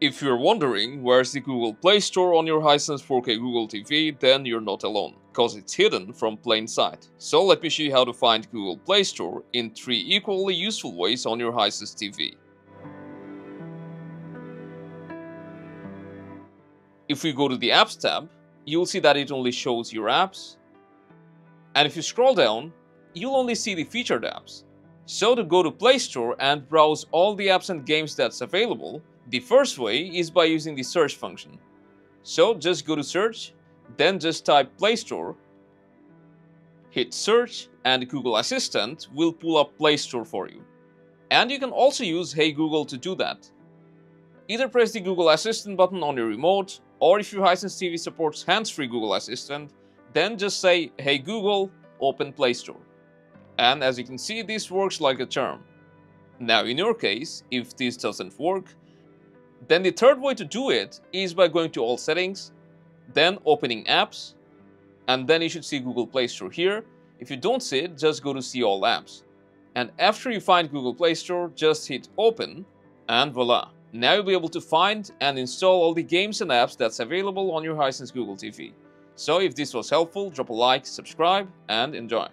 If you're wondering where's the Google Play Store on your Hisense 4K Google TV, then you're not alone, cause it's hidden from plain sight. So let me show you how to find Google Play Store in 3 equally useful ways on your Hisense TV. If we go to the Apps tab, you'll see that it only shows your apps. And if you scroll down, you'll only see the featured apps. So to go to Play Store and browse all the apps and games that's available, the first way is by using the search function. So just go to search, then just type Play Store, hit search and Google Assistant will pull up Play Store for you. And you can also use Hey Google to do that. Either press the Google Assistant button on your remote, or if your Hisense TV supports hands-free Google Assistant, then just say Hey Google, open Play Store. And as you can see, this works like a charm. Now in your case, if this doesn't work, then the third way to do it is by going to all settings, then opening apps, and then you should see Google Play Store here. If you don't see it, just go to see all apps. And after you find Google Play Store, just hit open, and voila. Now you'll be able to find and install all the games and apps that's available on your Hisense Google TV. So if this was helpful, drop a like, subscribe, and enjoy.